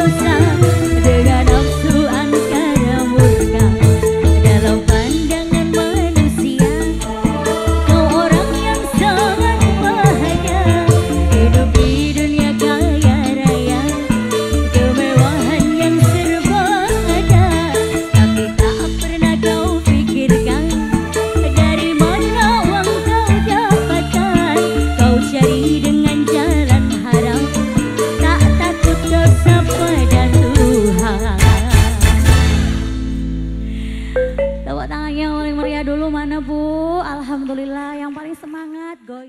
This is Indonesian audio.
dosa. Alhamdulillah yang paling semangat goyang.